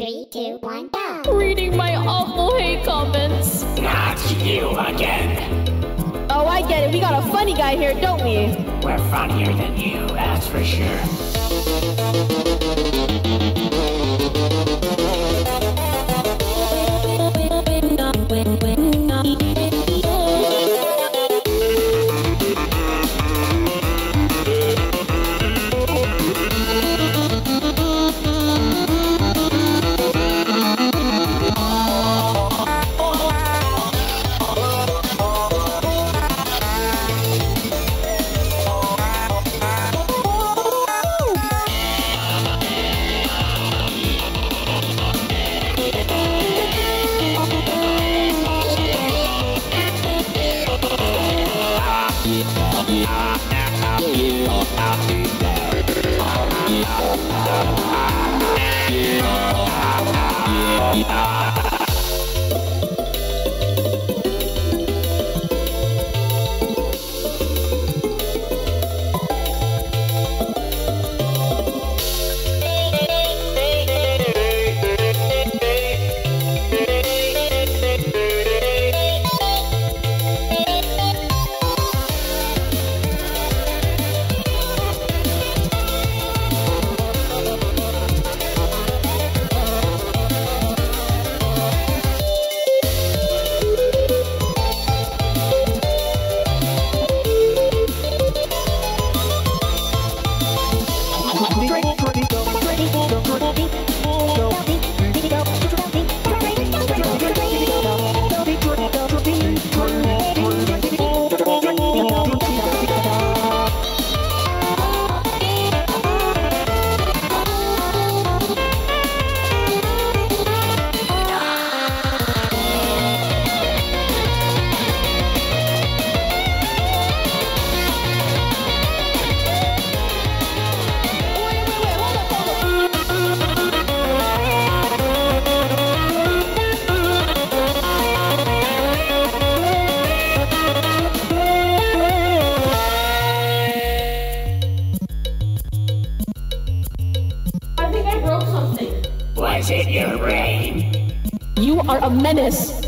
Three, two, one, go. Reading my awful hate comments. Not you again. Oh, I get it. We got a funny guy here, don't we? We're funnier than you, that's for sure. I think I broke something. Was it your brain? You are a menace.